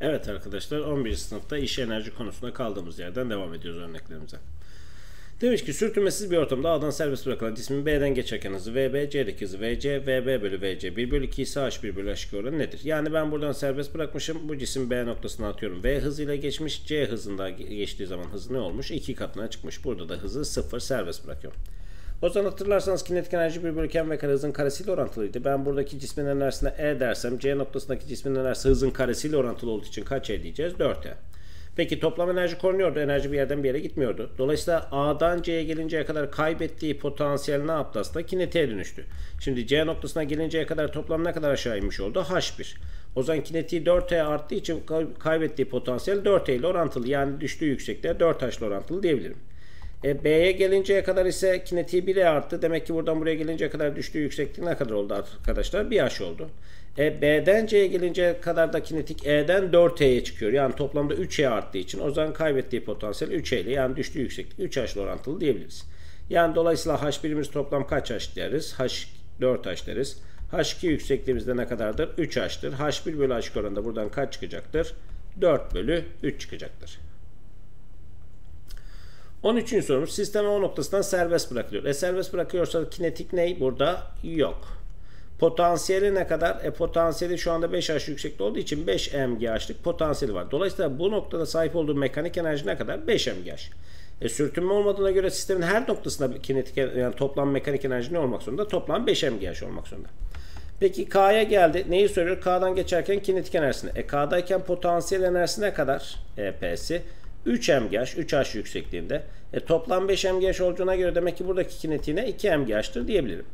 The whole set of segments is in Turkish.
Evet arkadaşlar 11. sınıfta iş enerji konusunda kaldığımız yerden devam ediyoruz örneklerimize. Demiş ki sürtünmesiz bir ortamda A'dan serbest bırakılan cismin B'den geçerken hızı VB, C'deki hızı VC, VB bölü VC 1 bölü 2 ise H1 bölü H2 oranı nedir? Yani ben buradan serbest bırakmışım. Bu cisim B noktasına atıyorum. V hızıyla geçmiş. C hızında geçtiği zaman hızı ne olmuş? 2 katına çıkmış. Burada da hızı 0 serbest bırakıyorum. O zaman hatırlarsanız kinetik enerji bir bölü v kare hızın karesiyle orantılıydı. Ben buradaki cismin enerjisine E dersem C noktasındaki cismin enerjisi hızın karesiyle orantılı olduğu için kaç E diyeceğiz? 4E. Peki toplam enerji korunuyordu. Enerji bir yerden bir yere gitmiyordu. Dolayısıyla A'dan C'ye gelinceye kadar kaybettiği potansiyel ne yaptı aslında? Kinetiğe dönüştü. Şimdi C noktasına gelinceye kadar toplam ne kadar aşağı inmiş oldu? H1. O zaman kinetiği 4E arttığı için kaybettiği potansiyel 4E ile orantılı. Yani düştüğü yüksekliğe 4H ile orantılı diyebilirim. E, B'ye gelinceye kadar ise kinetiği 1'e arttı. Demek ki buradan buraya gelinceye kadar düştüğü yükseklik ne kadar oldu arkadaşlar? 1 H oldu. E, B'den C'ye gelinceye kadar da kinetik E'den 4E'ye çıkıyor. Yani toplamda 3E arttığı için o zaman kaybettiği potansiyel 3E ile yani düştüğü yükseklik 3H ile orantılı diyebiliriz. Yani dolayısıyla H1'imiz toplam kaç H deriz? H 4H deriz. H2 yüksekliğimizde ne kadardır? 3H'tır. H1 bölü H oranında buradan kaç çıkacaktır? 4 bölü 3 çıkacaktır. 13. sorumuz sisteme o noktasından serbest bırakılıyor. E serbest bırakıyorsa kinetik ney? Burada yok. Potansiyeli ne kadar? E potansiyeli şu anda 5H yüksekte olduğu için 5 mGh'lık potansiyeli var. Dolayısıyla bu noktada sahip olduğu mekanik enerji ne kadar? 5 mGh. E sürtünme olmadığına göre sistemin her noktasında kinetik yani toplam mekanik enerji ne olmak zorunda? Toplam 5 mGh olmak zorunda. Peki K'ya geldi. Neyi soruyor? K'dan geçerken kinetik enerjisini. E K'dayken potansiyel enerjisi ne kadar? EP'si. 3 mgh, 3h yüksekliğinde. E, toplam 5 mgh olduğuna göre demek ki buradaki kinetiğine 2 mgh'tır diyebilirim.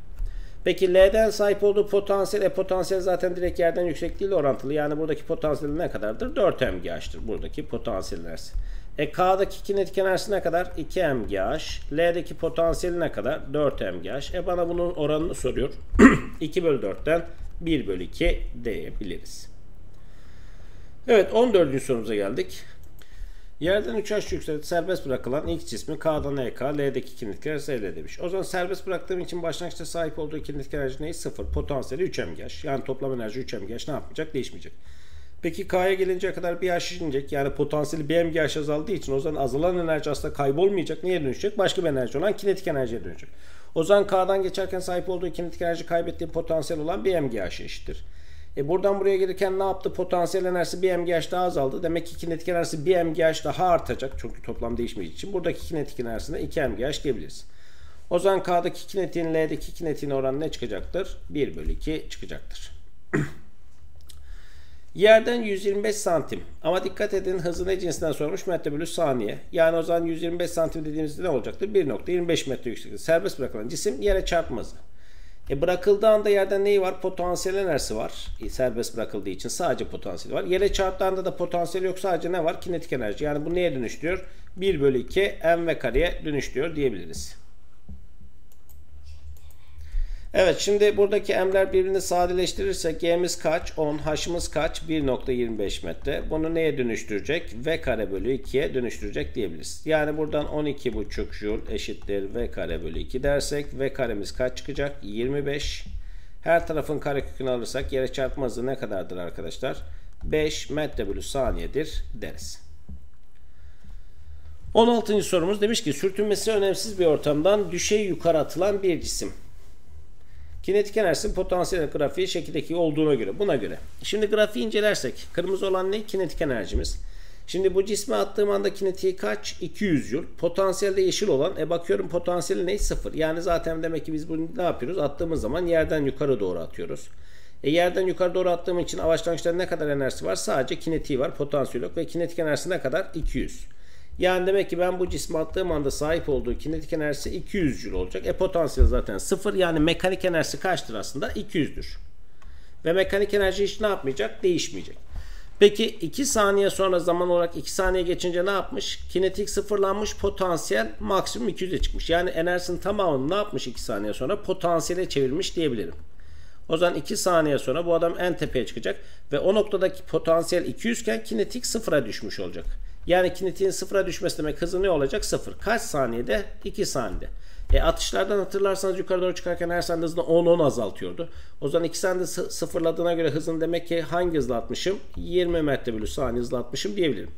Peki L'den sahip olduğu potansiyel, e potansiyel zaten direkt yerden yüksekliğiyle orantılı. Yani buradaki potansiyel ne kadardır? 4 mgh'tır buradaki potansiyel enerjisi. E K'daki kinetik enerjisi ne kadar? 2 mgh. L'deki potansiyeli ne kadar? 4 mgh. E bana bunun oranını soruyor. 2 bölü 4'ten 1 bölü 2 diyebiliriz. Evet 14. sorumuza geldik. Yerden 3 aş yükselti serbest bırakılan ilk cismi K'dan EK, L'deki kinetik enerjisi elde demiş. O zaman serbest bıraktığım için başlangıçta sahip olduğu kinetik enerji neyi? 0. Potansiyeli 3 mgh. Yani toplam enerji 3 mgh ne yapmayacak? Değişmeyecek. Peki K'ya gelinceye kadar bir H inecek. Yani potansiyeli 1 mgh azaldığı için o zaman azalan enerji aslında kaybolmayacak. Niye dönüşecek? Başka bir enerji olan kinetik enerjiye dönecek. O zaman K'dan geçerken sahip olduğu kinetik enerji kaybettiği potansiyel olan 1 mgh eşittir. E buradan buraya gelirken ne yaptı? Potansiyel enerjisi 1 mgh daha azaldı. Demek ki kinetik enerjisi 1 mgh daha artacak. Çünkü toplam değişmediği için. Buradaki kinetik enerjisine 2 mgh diyebiliriz. O zaman K'daki kinetiğin L'deki kinetiğin oranı ne çıkacaktır? 1 bölü 2 çıkacaktır. Yerden 125 santim. Ama dikkat edin hızı ne cinsinden sormuş? Metre bölü saniye. Yani o zaman 125 santim dediğimizde ne olacaktır? 1.25 metre yükseklikte. Serbest bırakılan cisim yere çarpmazı. E bırakıldığı anda yerden neyi var? Potansiyel enerjisi var. E, serbest bırakıldığı için sadece potansiyel var. Yere çarptığında da potansiyel yok. Sadece ne var? Kinetik enerji. Yani bu neye dönüştürüyor? 1 bölü 2 m kareye dönüştürüyor diyebiliriz. Evet şimdi buradaki m'ler birbirini sadeleştirirsek g'miz kaç? 10, h'ımız kaç? 1.25 metre. Bunu neye dönüştürecek? v kare bölü 2'ye dönüştürecek diyebiliriz. Yani buradan 12,5 joule eşittir v kare bölü 2 dersek v karemiz kaç çıkacak? 25. Her tarafın karekökünü alırsak yere çarpma hızı ne kadardır arkadaşlar? 5 metre bölü saniyedir deriz. 16. sorumuz demiş ki sürtünmesi önemsiz bir ortamdan düşey yukarı atılan bir cisim. Kinetik enerjisi potansiyel grafiği şekildeki olduğuna göre. Buna göre. Şimdi grafiği incelersek. Kırmızı olan ne? Kinetik enerjimiz. Şimdi bu cisme attığım anda kinetiği kaç? 200 joule. Potansiyelde yeşil olan. E bakıyorum potansiyeli ne? Sıfır. Yani zaten demek ki biz bunu ne yapıyoruz? Attığımız zaman yerden yukarı doğru atıyoruz. E yerden yukarı doğru attığım için başlangıçta ne kadar enerjisi var? Sadece kinetiği var. Potansiyel yok. Ve kinetik enerjisi ne kadar? 200. Yani demek ki ben bu cisme attığım anda sahip olduğu kinetik enerjisi 200 Joule olacak. E potansiyel zaten 0. Yani mekanik enerjisi kaçtır aslında? 200'dür. Ve mekanik enerji hiç ne yapmayacak? Değişmeyecek. Peki 2 saniye sonra zaman olarak 2 saniye geçince ne yapmış? Kinetik sıfırlanmış, potansiyel maksimum 200'e çıkmış. Yani enerjisinin tamamını ne yapmış 2 saniye sonra? Potansiyele çevirmiş diyebilirim. O zaman 2 saniye sonra bu adam en tepeye çıkacak ve o noktadaki potansiyel 200 iken kinetik sıfıra düşmüş olacak. Yani kinetiğin sıfıra düşmesi demek hızı ne olacak? Sıfır. Kaç saniyede? 2 saniyede. E atışlardan hatırlarsanız yukarı doğru çıkarken her sende hızını 10-10 azaltıyordu. O zaman iki sende sıfırladığına göre hızını demek ki hangi hızla atmışım? 20 metre bölü saniye hızla atmışım diyebilirim.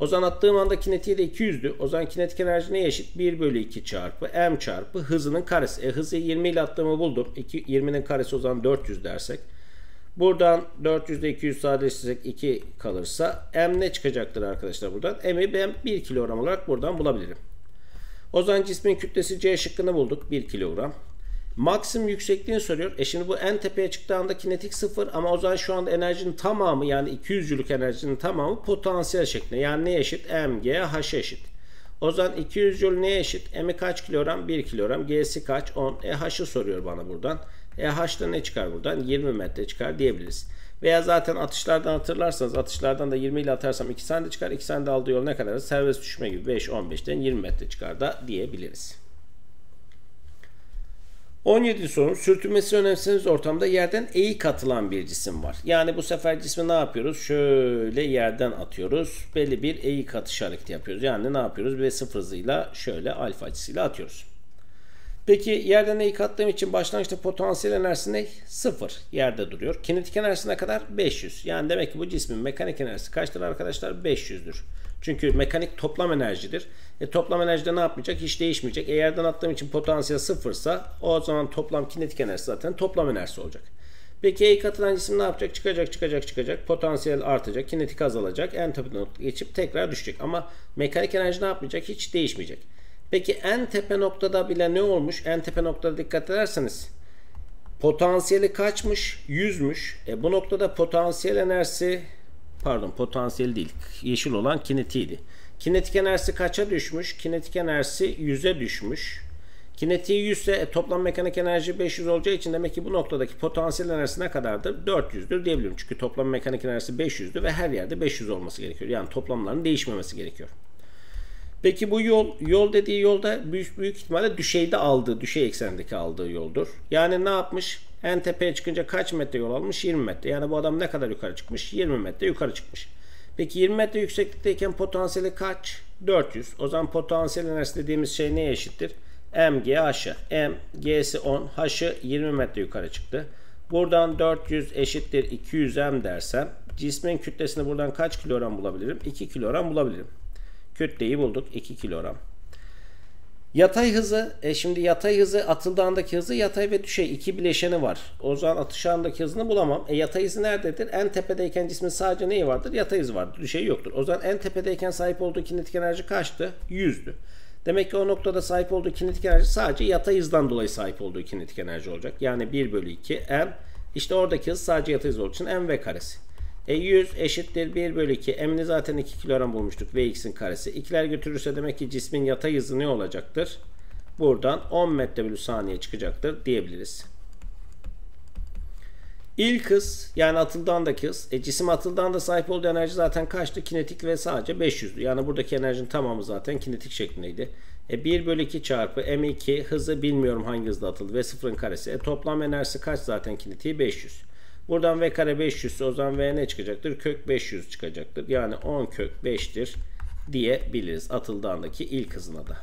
O zaman attığım anda kinetiği de 200'dü. O zaman kinetik enerji neye eşit? 1 bölü 2 çarpı m çarpı hızının karesi. E hızı 20 ile attığımı buldum. 2, 20'nin karesi o zaman 400 dersek. Buradan 400 ile 200 sadeleştirsek 2 kalırsa m ne çıkacaktır arkadaşlar buradan? m'i ben 1 kilogram olarak buradan bulabilirim. O zaman cismin kütlesi C şıkkını bulduk. 1 kilogram. Maksimum yüksekliğini soruyor. E şimdi bu en tepeye çıktığı anda kinetik sıfır ama o zaman şu anda enerjinin tamamı yani 200'cülük enerjinin tamamı potansiyel şeklinde. Yani ne eşit? mg h eşit. O zaman 200 joule neye eşit? M'i kaç kilogram? 1 kilogram. G'si kaç? 10. E h'ı soruyor bana buradan. E h'da ne çıkar buradan? 20 metre çıkar diyebiliriz. Veya zaten atışlardan hatırlarsanız atışlardan da 20 ile atarsam 2 saniye çıkar. 2 saniyede aldığı yol ne kadar? Serbest düşme gibi 5-15'ten 20 metre çıkar da diyebiliriz. 17 soru sürtünmesi önemseniz ortamda yerden eğik atılan bir cisim var. Yani bu sefer cismi ne yapıyoruz? Şöyle yerden atıyoruz. Belli bir eğik atış hareketi yapıyoruz. Yani ne yapıyoruz? Ve sıfır hızıyla şöyle alfa açısıyla atıyoruz. Peki yerden eğik attığım için başlangıçta potansiyel enerjisi ne? Sıfır. Yerde duruyor. Kinetik enerjisi ne kadar? 500. Yani demek ki bu cismin mekanik enerjisi kaçtır arkadaşlar? 500'dür. Çünkü mekanik toplam enerjidir. E, toplam enerjide ne yapmayacak? Hiç değişmeyecek. E, yerden attığım için potansiyel sıfırsa o zaman toplam kinetik enerjisi zaten toplam enerjisi olacak. Peki eğik atılan cisim ne yapacak? Çıkacak, çıkacak, çıkacak. Potansiyel artacak, kinetik azalacak. En tepe geçip tekrar düşecek. Ama mekanik enerji ne yapmayacak? Hiç değişmeyecek. Peki en tepe noktada bile ne olmuş? En tepe noktada dikkat ederseniz potansiyeli kaçmış? 100'müş. E bu noktada potansiyel enerjisi pardon potansiyel değil. Yeşil olan kinetiydi. Kinetik enerjisi kaça düşmüş? Kinetik enerjisi 100'e düşmüş. Kinetiği 100 ise e, toplam mekanik enerji 500 olacağı için demek ki bu noktadaki potansiyel enerjisi ne kadardır? 400'dür diyebilirim. Çünkü toplam mekanik enerjisi 500'dü ve her yerde 500 olması gerekiyor. Yani toplamların değişmemesi gerekiyor. Peki bu yol, yol dediği yolda büyük, büyük ihtimalle düşeyde aldığı, düşey eksendeki aldığı yoldur. Yani ne yapmış? En tepeye çıkınca kaç metre yol almış? 20 metre. Yani bu adam ne kadar yukarı çıkmış? 20 metre yukarı çıkmış. Peki 20 metre yükseklikteyken potansiyeli kaç? 400. O zaman potansiyel enerjisi dediğimiz şey neye eşittir? mg h'ı. m g'si 10, h'ı 20 metre yukarı çıktı. Buradan 400 eşittir 200 m dersem cismin kütlesini buradan kaç kilogram bulabilirim? 2 kilogram bulabilirim. Kütleyi bulduk 2 kilogram. Yatay hızı, e şimdi yatay hızı atıldığındaki hızı yatay ve düşey iki bileşeni var. O zaman atış anındaki hızını bulamam. E yatay hızı nerededir? En tepedeyken cismin sadece neyi vardır? Yatay hızı vardır. Düşey yoktur. O zaman en tepedeyken sahip olduğu kinetik enerji kaçtı? 100'dü. Demek ki o noktada sahip olduğu kinetik enerji sadece yatay hızdan dolayı sahip olduğu kinetik enerji olacak. Yani 1 bölü 2 m. İşte oradaki hız sadece yatay hız olduğu için m v karesi. E 100 eşittir 1 bölü 2. M'ini zaten 2 kilogram bulmuştuk. Vx'in karesi. İkiler götürürse demek ki cismin yatay hızı ne olacaktır? Buradan 10 metre bölü saniye çıkacaktır diyebiliriz. İlk hız yani atıldandaki hız. E, cisim atıldanda sahip olduğu enerji zaten kaçtı? Kinetik ve sadece 500'dü. Yani buradaki enerjinin tamamı zaten kinetik şeklindeydi. E, 1 bölü 2 çarpı m2 hızı bilmiyorum hangi hızda atıldı ve sıfırın karesi. E, toplam enerjisi kaç zaten kinetiği? 500. Buradan v kare 500 o zaman v ne çıkacaktır? Kök 500 çıkacaktır. Yani 10 kök 5'tir diyebiliriz atıldığındaki ilk hızına da.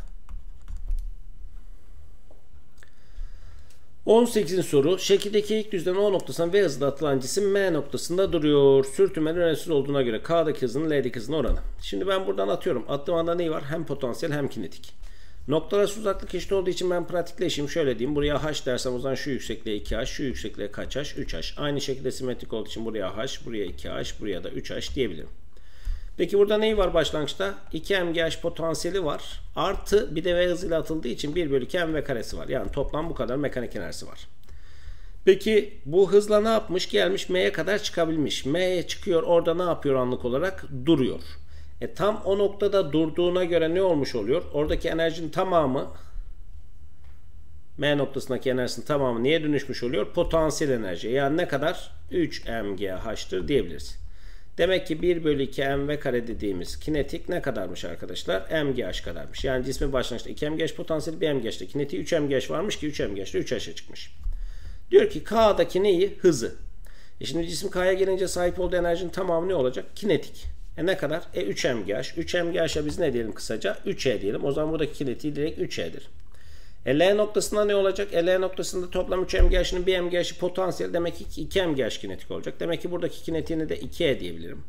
18. soru. Şekildeki ilk düzlem O noktasından V hızla atılan cisim M noktasında duruyor. Sürtünmenin önemsiz olduğuna göre K'daki hızının L'deki hızının oranı. Şimdi ben buradan atıyorum. Attığım anda neyi var? Hem potansiyel hem kinetik. Noktalar uzaklık eşit olduğu için ben pratikleşeyim. Şöyle diyeyim. Buraya h dersem o zaman şu yüksekliğe 2h, şu yüksekliğe kaç h? 3h. Aynı şekilde simetrik olduğu için buraya h, buraya 2h, buraya da 3h diyebilirim. Peki burada neyi var başlangıçta? 2 mgh potansiyeli var. Artı bir de v hızıyla atıldığı için 1 bölü 2 mv karesi var. Yani toplam bu kadar mekanik enerjisi var. Peki bu hızla ne yapmış? Gelmiş m'ye kadar çıkabilmiş. M'ye çıkıyor. Orada ne yapıyor anlık olarak? Duruyor. E tam o noktada durduğuna göre ne olmuş oluyor? Oradaki enerjinin tamamı M noktasındaki enerjinin tamamı niye dönüşmüş oluyor? Potansiyel enerji. Yani ne kadar? 3 mgh'tır diyebiliriz. Demek ki 1 bölü 2 mv kare dediğimiz kinetik ne kadarmış arkadaşlar? mgh kadarmış. Yani cismin başlangıçta 2 mgh potansiyeli 1 mgh'de kinetiği 3 mgh varmış ki 3 mgh'de 3 h'e çıkmış. Diyor ki K'daki neyi? Hızı. E şimdi cisim K'ya gelince sahip olduğu enerjinin tamamı ne olacak? Kinetik. E ne kadar? E 3 mgh. 3 mgh'a biz ne diyelim kısaca? 3e diyelim. O zaman buradaki kinetiği direkt 3e'dir. E, L noktasında ne olacak? E, L noktasında toplam 3 MGH'nin 1 MGH'i potansiyel demek ki 2 MGH kinetik olacak. Demek ki buradaki kinetiğini de 2E diyebilirim.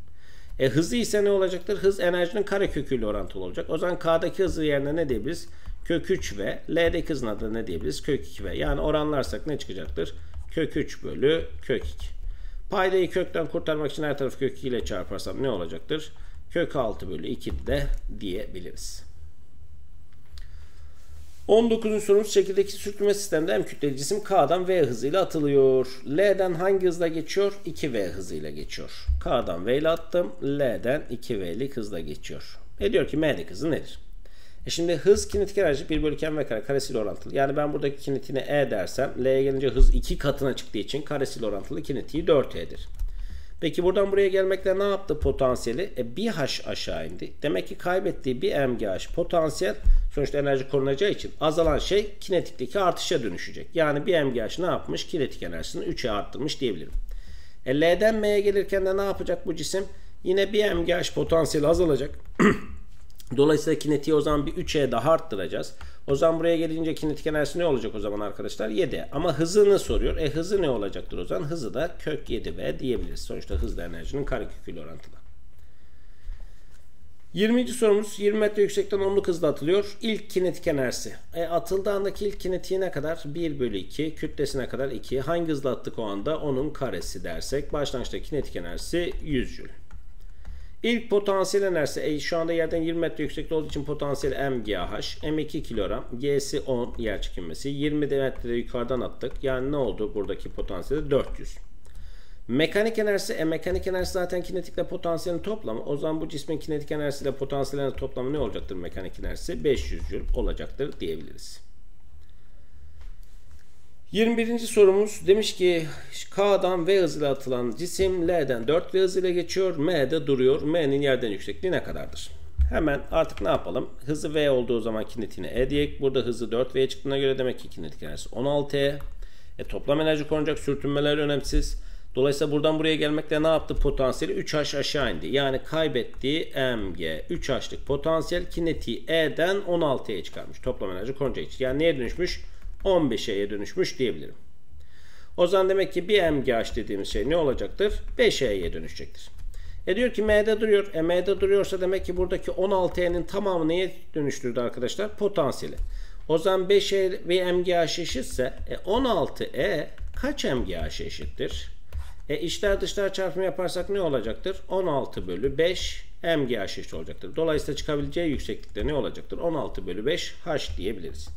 E, hızı ise ne olacaktır? Hız enerjinin kare köküyle orantılı olacak. O zaman K'daki hızı yerine ne diyebiliriz? Kök 3 ve L'deki hızın adı ne diyebiliriz? Kök 2 ve. Yani oranlarsak ne çıkacaktır? Kök 3 bölü kök 2. Paydayı kökten kurtarmak için her tarafı kök 2 ile çarparsam ne olacaktır? Kök 6 bölü 2 de diyebiliriz. 19. sorumuz çekirdeki sürtünme sisteminde M kütleli cisim K'dan V hızıyla atılıyor. L'den hangi hızla geçiyor? 2V hızıyla geçiyor. K'dan V ile attım. L'den 2V'lik hızla geçiyor. Ne diyor ki M'deki hızı nedir? E şimdi hız kinetik enerji 1 bölü m kare karesiyle orantılı. Yani ben buradaki kinetiğine E dersem L'ye gelince hız 2 katına çıktığı için karesiyle orantılı kinetiği 4E'dir. Peki buradan buraya gelmekle ne yaptı potansiyeli? E, bir h aşağı indi. Demek ki kaybettiği bir mgh potansiyel sonuçta enerji korunacağı için azalan şey kinetikteki artışa dönüşecek. Yani bir mgh ne yapmış? Kinetik enerjisini 3'e arttırmış diyebilirim. E, L'den M'ye gelirken de ne yapacak bu cisim? Yine bir mgh potansiyeli azalacak. Dolayısıyla kinetiği o zaman bir 3'e daha arttıracağız. O zaman buraya gelince kinetik enerjisi ne olacak o zaman arkadaşlar? 7. Ama hızını soruyor. E hızı ne olacaktır o zaman? Hızı da kök 7v diyebiliriz. Sonuçta hızlı enerjinin kareköküyle orantılı. 20. sorumuz 20 metre yüksekten onluk hızla atılıyor. İlk kinetik enerjisi. E, atıldığı andaki ilk kinetiği ne kadar? 1 bölü 2. Kütlesine kadar 2. Hangi hızla attık o anda? Onun karesi dersek. Başlangıçta kinetik enerjisi 100 Joule. İlk potansiyel enerjisi e, şu anda yerden 20 metre yüksekte olduğu için potansiyel MGH. M2 kilogram. G'si 10 yer çekilmesi. 20 metre yukarıdan attık. Yani ne oldu buradaki potansiyeli? 400. Mekanik enerjisi, e, mekanik enerjisi zaten kinetikle potansiyelin toplamı. O zaman bu cismin kinetik enerjisiyle potansiyelin toplamı ne olacaktır mekanik enerjisi? 500 Joule olacaktır diyebiliriz. 21. sorumuz demiş ki K'dan V hızıyla atılan cisim L'den 4 V hızıyla geçiyor. M'de duruyor. M'nin yerden yüksekliği ne kadardır? Hemen artık ne yapalım? Hızı V olduğu zaman kinetiğine E diyek. Burada hızı 4V'ye çıktığına göre demek ki kinetik enerjisi 16E. E, toplam enerji korunacak sürtünmeler önemsiz. Dolayısıyla buradan buraya gelmekle ne yaptı? Potansiyeli 3H aşağı indi. Yani kaybettiği mg 3H'lık potansiyel kinetiği E'den 16'ya çıkarmış. Toplam enerji korunacağı için. Yani neye dönüşmüş? 15E'ye dönüşmüş diyebilirim. O zaman demek ki bir MGH dediğimiz şey ne olacaktır? 5E'ye dönüşecektir. E diyor ki M'de duruyor. E M'de duruyorsa demek ki buradaki 16E'nin tamamı neye dönüştürdü arkadaşlar? Potansiyeli. O zaman 5E ve MGH eşitse e 16E kaç MGH eşittir? E içler dışlar çarpımı yaparsak ne olacaktır? 16 bölü 5 MGH eşit olacaktır. Dolayısıyla çıkabileceği yükseklikte ne olacaktır? 16 bölü 5 H diyebiliriz.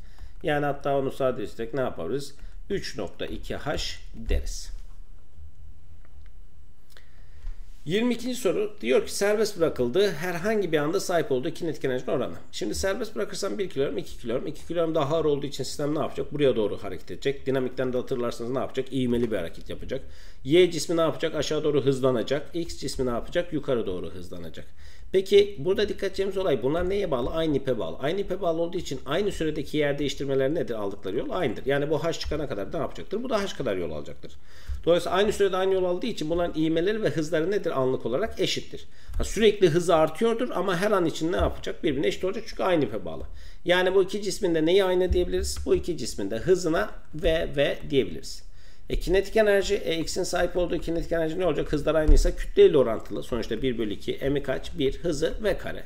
Yani hatta onu sadeleştirerek ne yaparız? 3.2H deriz. 22. soru diyor ki serbest bırakıldığı herhangi bir anda sahip olduğu kinetik enerjinin oranı. Şimdi serbest bırakırsam 1 kilogram 2 kilogram 2 kilogram daha ağır olduğu için sistem ne yapacak? Buraya doğru hareket edecek. Dinamikten de hatırlarsanız ne yapacak? İğmeli bir hareket yapacak. Y cismi ne yapacak? Aşağı doğru hızlanacak. X cismi ne yapacak? Yukarı doğru hızlanacak. Peki burada dikkat edeceğimiz olay bunlar neye bağlı? Aynı ipe bağlı. Aynı ipe bağlı olduğu için aynı süredeki yer değiştirmeler nedir? Aldıkları yol aynıdır. Yani bu h çıkana kadar ne yapacaktır? Bu da h kadar yol alacaktır. Dolayısıyla aynı sürede aynı yol aldığı için bunların ivmeleri ve hızları nedir? Anlık olarak eşittir. Ha, sürekli hızı artıyordur ama her an için ne yapacak? Birbirine eşit olacak çünkü aynı ipe bağlı. Yani bu iki cisminde neyi aynı diyebiliriz? Bu iki cisminde hızına v v diyebiliriz. E, kinetik enerji, e, X'in sahip olduğu kinetik enerji ne olacak? Hızlar aynıysa kütleyle orantılı. Sonuçta 1 bölü 2. M'i kaç? 1. Hızı V kare.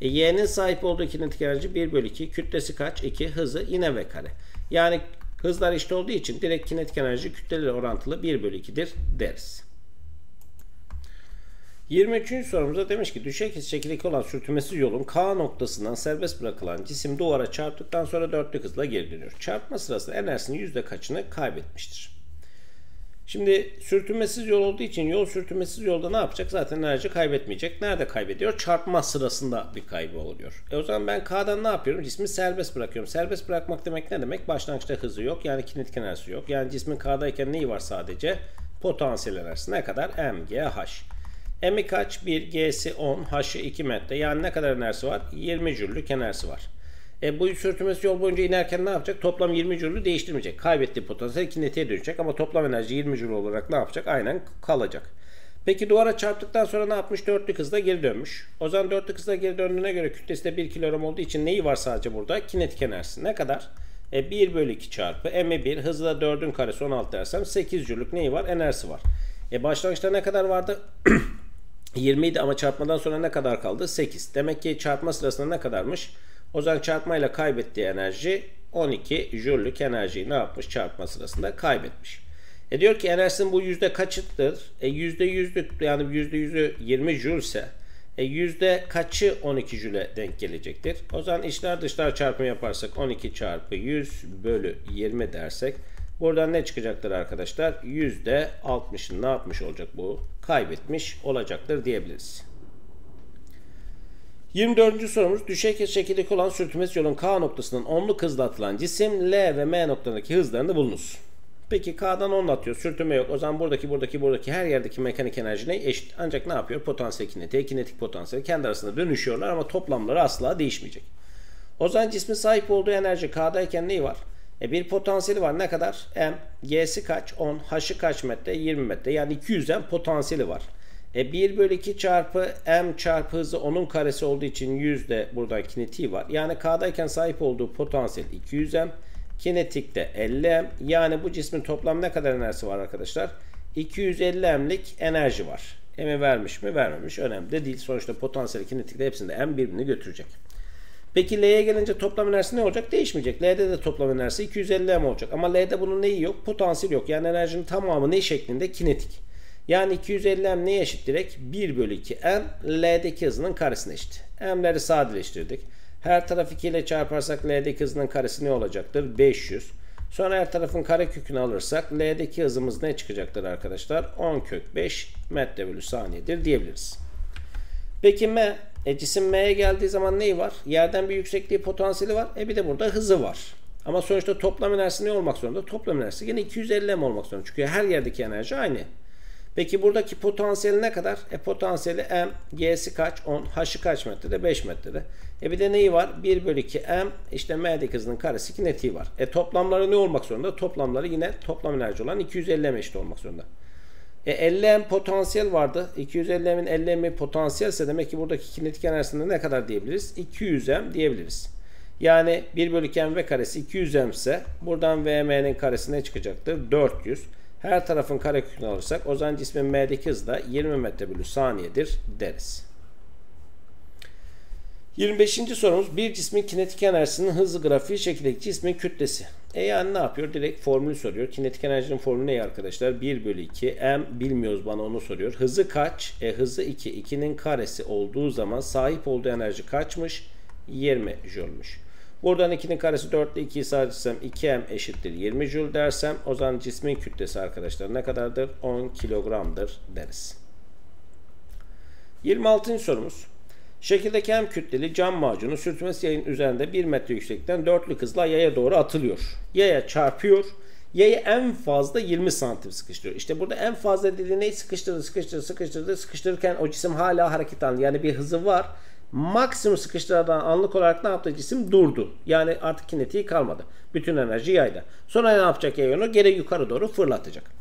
E, Y'nin sahip olduğu kinetik enerji 1 bölü 2. Kütlesi kaç? 2. Hızı yine V kare. Yani hızlar eşit olduğu için direkt kinetik enerji kütleyle orantılı 1 bölü 2'dir deriz. 23. sorumuzda demiş ki düşey şekildeki olan sürtünmesiz yolun K noktasından serbest bırakılan cisim duvara çarptıktan sonra dörtlük hızla geri dönüyor. Çarpma sırasında enerjisinin yüzde kaçını kaybetmiştir? Şimdi sürtünmesiz yol olduğu için yol sürtünmesiz yolda ne yapacak? Zaten enerji kaybetmeyecek. Nerede kaybediyor? Çarpma sırasında bir kaybı oluyor. E o zaman ben K'dan ne yapıyorum? Cismi serbest bırakıyorum. Serbest bırakmak demek ne demek? Başlangıçta hızı yok. Yani kinetik enerjisi yok. Yani cismin K'dayken neyi var sadece? Potansiyel enerjisi. Ne kadar? MGH. M'i kaç? 1, G'si 10, H'ı 2 metre. Yani ne kadar enerjisi var? 20 jüllük enerjisi var. E, bu sürtünmesi yol boyunca inerken ne yapacak? Toplam 20 Joule'u değiştirmeyecek. Kaybettiği potansiyel kinetiğe dönecek ama toplam enerji 20 Joule olarak ne yapacak? Aynen kalacak. Peki duvara çarptıktan sonra ne yapmış? Dörtlük hızla geri dönmüş. O zaman dörtlük hızla geri döndüğüne göre kütlesi de 1 kilogram olduğu için neyi var sadece burada? Kinetik enerjisi. Ne kadar? E 1 bölü 2 çarpı m'i 1 hızı da 4'ün karesi 16 dersem 8 jüllük neyi var? Enerjisi var. E başlangıçta ne kadar vardı? 20 idi ama çarpmadan sonra ne kadar kaldı? 8. Demek ki çarpma sırasında ne kadarmış? O zaman çarpmayla kaybettiği enerji 12 jüllük enerjiyi ne yapmış çarpma sırasında kaybetmiş. E diyor ki enerjisinin bu yüzde kaçıdır? E yüzde yüzlük yani yüzde yüzü 20 jül ise e yüzde kaçı 12 jüle denk gelecektir? O zaman içler dışlar çarpımı yaparsak 12 çarpı 100 bölü 20 dersek buradan ne çıkacaktır arkadaşlar? Yüzde 60'ın ne yapmış olacak bu? Kaybetmiş olacaktır diyebiliriz. 24. sorumuz düşey şekildeki olan sürtünmesi yolun K noktasından onluk hızla atılan cisim L ve M noktalarındaki hızlarını bulunuz. Peki K'dan 10 atıyor. Sürtünme yok. O zaman buradaki buradaki buradaki her yerdeki mekanik enerji ne? Eşit. Ancak ne yapıyor? Potansiyel kinetiğe, kinetik potansiyel kendi arasında dönüşüyorlar ama toplamları asla değişmeyecek. O zaman cismin sahip olduğu enerji K'dayken neyi var? E bir potansiyeli var. Ne kadar? M. G'si kaç? 10. H'ı kaç metre? 20 metre. Yani 200 M potansiyeli var. E 1 bölü 2 çarpı M çarpı hızı onun karesi olduğu için 100 de buradan kinetiği var. Yani K'dayken sahip olduğu potansiyel 200 M. Kinetikte 50 M. Yani bu cismin toplam ne kadar enerjisi var arkadaşlar? 250 M'lik enerji var. M'i vermiş mi? Vermemiş. Önemli de değil. Sonuçta potansiyel kinetikte hepsinde M birbirini götürecek. Peki L'ye gelince toplam enerjisi ne olacak? Değişmeyecek. L'de de toplam enerjisi 250 M olacak. Ama L'de bunun neyi yok? Potansiyel yok. Yani enerjinin tamamı ne şeklinde? Kinetik. Yani 250 M neye eşit direkt? 1 bölü 2 M L'deki hızının karesine eşit. M'leri sadeleştirdik. Her tarafı 2 ile çarparsak L'deki hızının karesi ne olacaktır? 500. Sonra her tarafın kare kökünü alırsak L'deki hızımız ne çıkacaktır arkadaşlar? 10 kök 5 metre bölü saniyedir diyebiliriz. Peki M, e cisim M'ye geldiği zaman neyi var? Yerden bir yüksekliği potansiyeli var. E bir de burada hızı var. Ama sonuçta toplam enerjisi ne olmak zorunda? Toplam enerjisi yine 250 M olmak zorunda. Çünkü her yerdeki enerji aynı. Peki buradaki potansiyeli ne kadar? E potansiyeli M, G'si kaç? 10, H'ı kaç metrede? 5 metrede. E bir de neyi var? 1 bölü 2 M, işte M'deki hızının karesi kinetiği var. E toplamları ne olmak zorunda? Toplamları yine toplam enerji olan 250 M eşit olmak zorunda. E 50 M potansiyel vardı. 250 M'in 50 M potansiyelse demek ki buradaki kinetik enerjisinde ne kadar diyebiliriz? 200 M diyebiliriz. Yani 1 bölü 2 M karesi 200 M ise buradan VM'nin karesi ne çıkacaktır? 400. Her tarafın karekökünü alırsak o zaman cismin M'deki hızı da 20 metre bölü saniyedir deriz. 25. sorumuz bir cismin kinetik enerjisinin hızı grafiği şekildeki cismin kütlesi. E yani ne yapıyor? Direkt formülü soruyor. Kinetik enerjinin formülü ne arkadaşlar? 1 bölü 2. M bilmiyoruz bana onu soruyor. Hızı kaç? E hızı 2. 2'nin karesi olduğu zaman sahip olduğu enerji kaçmış? 20 jölmüş. Buradan 2'nin karesi 4 ile 2'yi sadeleştirsem 2m eşittir 20 jül dersem o zaman cismin kütlesi arkadaşlar ne kadardır? 10 kilogramdır deriz. 26. sorumuz. Şekildeki hem kütleli cam macunu sürtünmesi yayın üzerinde 1 metre yükseklikten dörtlü hızla yaya doğru atılıyor. Yaya çarpıyor. Yayı en fazla 20 santim sıkıştırıyor. İşte burada en fazla dediği neyi sıkıştırdı, sıkıştırdı, sıkıştırdı. Sıkıştırırken o cisim hala hareket halinde. Yani bir hızı var maksimum sıkıştıradan anlık olarak ne yaptı? Cisim durdu. Yani artık kinetiği kalmadı. Bütün enerji yaydı. Sonra ne yapacak yay onu? Geri yukarı doğru fırlatacak.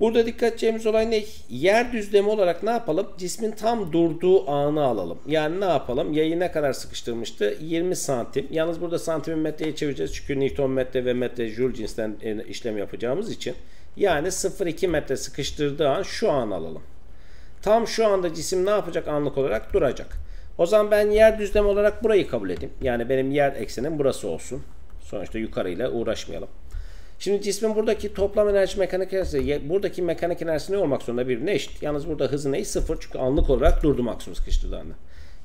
Burada dikkat edeceğimiz olay ne? Yer düzlemi olarak ne yapalım? Cismin tam durduğu anı alalım. Yani ne yapalım? Yayı ne kadar sıkıştırmıştı? 20 santim. Yalnız burada santimi metreye çevireceğiz. Çünkü Newton metre ve metre joule cinsten işlem yapacağımız için. Yani 0,2 metre sıkıştırdığı an şu an alalım. Tam şu anda cisim ne yapacak anlık olarak? Duracak. O zaman ben yer düzlem olarak burayı kabul edeyim. Yani benim yer eksenim burası olsun. Sonuçta yukarıyla uğraşmayalım. Şimdi cismin buradaki toplam enerji mekanik enerjisi, buradaki mekanik enerjisi ne olmak zorunda birbirine eşit. Yalnız burada hızı neyi? Sıfır. Çünkü anlık olarak durdu maksimum sıkıştırdığında.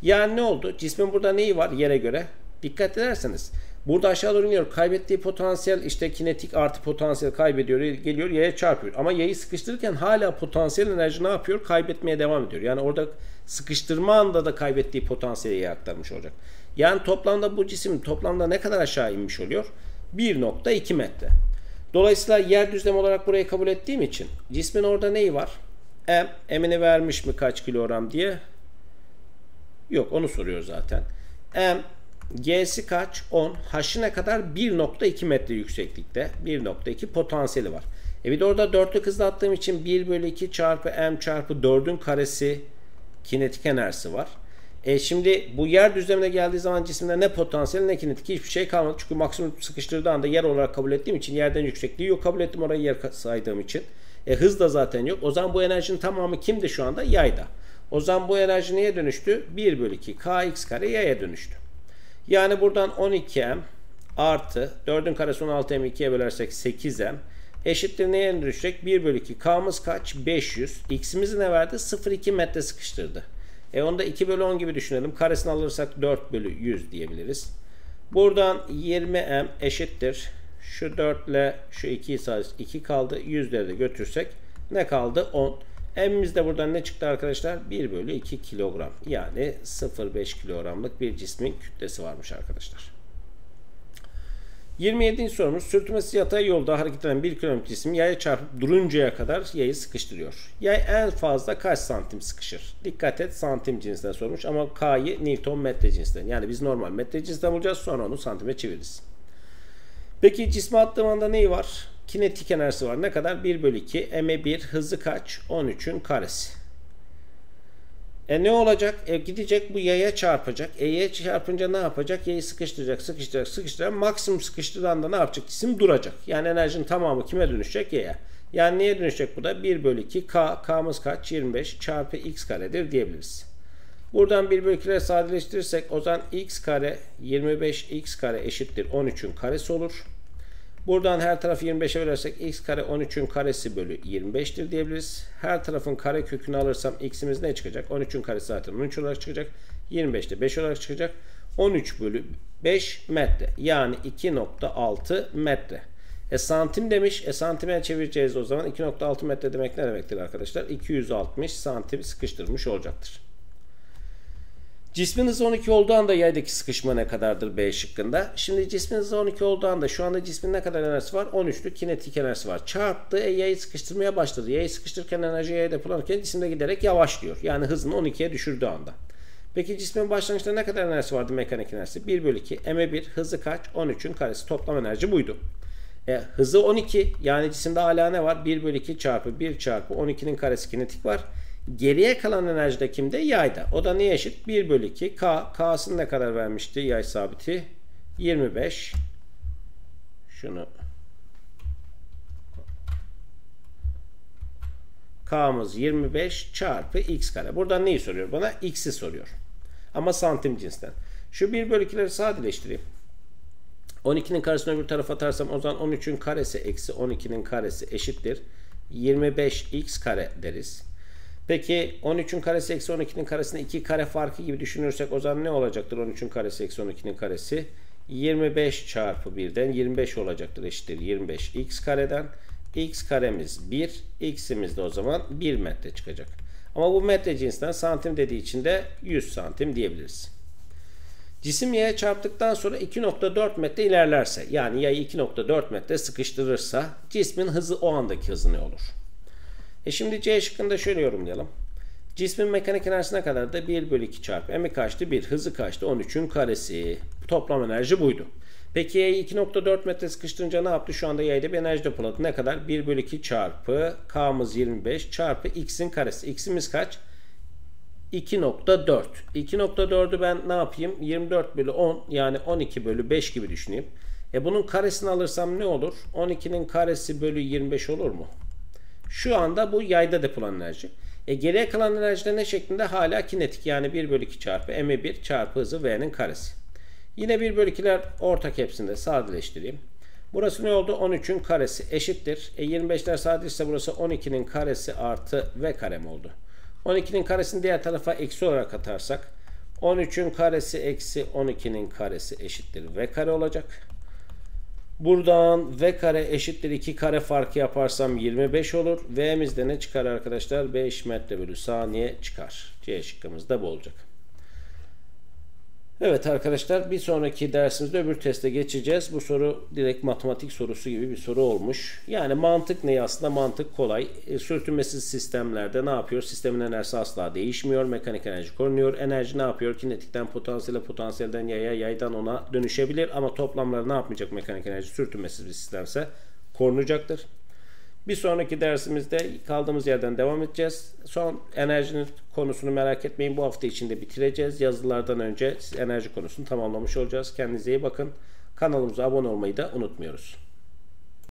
Yani ne oldu? Cismin burada neyi var yere göre? Dikkat ederseniz Burada aşağı doğru iniyor. Kaybettiği potansiyel işte kinetik artı potansiyel kaybediyor. Geliyor yaya çarpıyor. Ama yayı sıkıştırırken hala potansiyel enerji ne yapıyor? Kaybetmeye devam ediyor. Yani orada sıkıştırma anda da kaybettiği potansiyeli yaya aktarmış olacak. Yani toplamda bu cisim toplamda ne kadar aşağı inmiş oluyor? 1.2 metre. Dolayısıyla yer düzlem olarak burayı kabul ettiğim için cismin orada neyi var? M, M'ini vermiş mi kaç kilogram diye? Yok onu soruyor zaten. M G'si kaç? 10. H'ı ne kadar? 1.2 metre yükseklikte. 1.2 potansiyeli var. E bir de orada dörtlük hızla attığım için 1 bölü 2 çarpı m çarpı 4'ün karesi kinetik enerjisi var. E şimdi bu yer düzlemine geldiği zaman cisimde ne potansiyel ne kinetik hiçbir şey kalmadı. Çünkü maksimum sıkıştırdığı anda yer olarak kabul ettiğim için yerden yüksekliği yok kabul ettim orayı yer saydığım için. E hız da zaten yok. O zaman bu enerjinin tamamı kimdi şu anda? Yayda. O zaman bu enerji neye dönüştü? 1 bölü 2 kx kare yaya dönüştü. Yani buradan 12m artı 4'ün karesi 16m 2'ye bölersek 8m eşittir neye dönüşecek? 1 bölü 2 k'mız kaç? 500. x'imizi ne verdi? 0,2 metre sıkıştırdı. E onu da 2 bölü 10 gibi düşünelim. Karesini alırsak 4 bölü 100 diyebiliriz. Buradan 20m eşittir. Şu 4 ile şu 2'yi sadece 2 kaldı. 100'leri de götürsek ne kaldı? 10. M'imiz buradan ne çıktı arkadaşlar? 1 bölü 2 kilogram. Yani 0,5 kilogramlık bir cismin kütlesi varmış arkadaşlar. 27. sorumuz sürtünmesi yatay yolda hareket eden bir kilometre cisim yaya çarpıp duruncaya kadar yayı sıkıştırıyor. Yay en fazla kaç santim sıkışır? Dikkat et santim cinsinden sormuş ama K'yı Newton metre cinsinden. Yani biz normal metre cinsinden bulacağız sonra onu santime çeviririz. Peki cisme attığım anda neyi var? Kinetik enerjisi var. Ne kadar? 1 bölü 2. M'e 1 hızı kaç? 13'ün karesi. E ne olacak? E gidecek bu yaya çarpacak. E yaya çarpınca ne yapacak? Yayı sıkıştıracak, sıkıştıracak, sıkıştıracak. Maksimum sıkıştırdan da ne yapacak? Cisim duracak. Yani enerjinin tamamı kime dönüşecek? Yaya. Yani neye dönüşecek bu da? 1 bölü 2 K. K'mız kaç? 25 çarpı X karedir diyebiliriz. Buradan 1 bölü 2'leri sadeleştirirsek o zaman X kare 25 X kare eşittir 13'ün karesi olur. Buradan her tarafı 25'e bölersek x kare 13'ün karesi bölü 25'tir diyebiliriz. Her tarafın kare kökünü alırsam x'imiz ne çıkacak? 13'ün karesi zaten 13 olarak çıkacak. 25'te 5 olarak çıkacak. 13 bölü 5 metre. Yani 2.6 metre. E santim demiş. E santime çevireceğiz o zaman. 2.6 metre demek ne demektir arkadaşlar? 260 santim sıkıştırmış olacaktır. Cismin hızı 12 olduğu anda yaydaki sıkışma ne kadardır B şıkkında? Şimdi cismin hızı 12 olduğu anda şu anda cismin ne kadar enerjisi var? 13'lük kinetik enerjisi var. Çarptı e, yayı sıkıştırmaya başladı. Yayı sıkıştırırken enerji yaya depolanırken cisimde giderek yavaşlıyor. Yani hızını 12'ye düşürdüğü anda. Peki cismin başlangıçta ne kadar enerjisi vardı mekanik enerjisi? 1 bölü 2. M'e 1 hızı kaç? 13'ün karesi. Toplam enerji buydu. E, hızı 12 yani cisimde hala ne var? 1 bölü 2 çarpı 1 çarpı 12'nin karesi kinetik var. Geriye kalan enerji de kimde? Yayda. O da neye eşit? 1 bölü 2. K. K'sını ne kadar vermişti? Yay sabiti. 25. Şunu K'mız 25 çarpı x kare. Buradan neyi soruyor bana? X'i soruyor. Ama santim cinsten. Şu 1 bölü 2'leri sadeleştireyim. 12'nin karesini öbür tarafa atarsam o zaman 13'ün karesi eksi 12'nin karesi eşittir. 25x kare deriz. Peki 13'ün karesi eksi 12'nin karesinde 2 kare farkı gibi düşünürsek o zaman ne olacaktır 13'ün karesi eksi 12'nin karesi? 25 çarpı 1'den 25 olacaktır eşittir 25 x kareden. x karemiz 1, x'imiz de o zaman 1 metre çıkacak. Ama bu metre cinsinden santim dediği için de 100 santim diyebiliriz. Cisim yaya çarptıktan sonra 2.4 metre ilerlerse yani yayı 2.4 metre sıkıştırırsa cismin hızı o andaki hızı ne olur? E şimdi C şıkkında şöyle yorumlayalım. Cismin mekanik enerjisi ne kadardı? 1 bölü 2 çarpı m'i kaçtı? 1. Hızı kaçtı? 13'ün karesi. Toplam enerji buydu. Peki yayı 2.4 metre sıkıştırınca ne yaptı? Şu anda yayda bir enerji depoladı. Ne kadar? 1 bölü 2 çarpı k'mız 25 çarpı x'in karesi. x'imiz kaç? 2.4. 2.4'ü ben ne yapayım? 24 bölü 10 yani 12 bölü 5 gibi düşüneyim. E bunun karesini alırsam ne olur? 12'nin karesi bölü 25 olur mu? Şu anda bu yayda depolanan enerji. E geriye kalan enerji de ne şeklinde? Hala kinetik yani 1 bölü 2 çarpı m1 çarpı hızı v'nin karesi. Yine 1 bölü 2'ler ortak hepsinde sadeleştireyim. Burası ne oldu? 13'ün karesi eşittir. E 25'ler sadeleşse burası 12'nin karesi artı v karem oldu. 12'nin karesini diğer tarafa eksi olarak atarsak 13'ün karesi eksi 12'nin karesi eşittir v kare olacak. Buradan v kare eşittir 2 kare farkı yaparsam 25 olur. V'miz de ne çıkar arkadaşlar? 5 metre bölü saniye çıkar. C şıkkımız da bu olacak. Evet arkadaşlar bir sonraki dersimizde öbür teste geçeceğiz. Bu soru direkt matematik sorusu gibi bir soru olmuş. Yani mantık ne aslında? Mantık kolay. E, sürtünmesiz sistemlerde ne yapıyor? Sistemin enerjisi asla değişmiyor. Mekanik enerji korunuyor. Enerji ne yapıyor? Kinetikten potansiyele, potansiyelden yaya, yaydan ona dönüşebilir. Ama toplamları ne yapmayacak mekanik enerji? Sürtünmesiz bir sistemse korunacaktır. Bir sonraki dersimizde kaldığımız yerden devam edeceğiz. Son enerjinin konusunu merak etmeyin. Bu hafta içinde bitireceğiz. Yazılardan önce enerji konusunu tamamlamış olacağız. Kendinize iyi bakın. Kanalımıza abone olmayı da unutmuyoruz.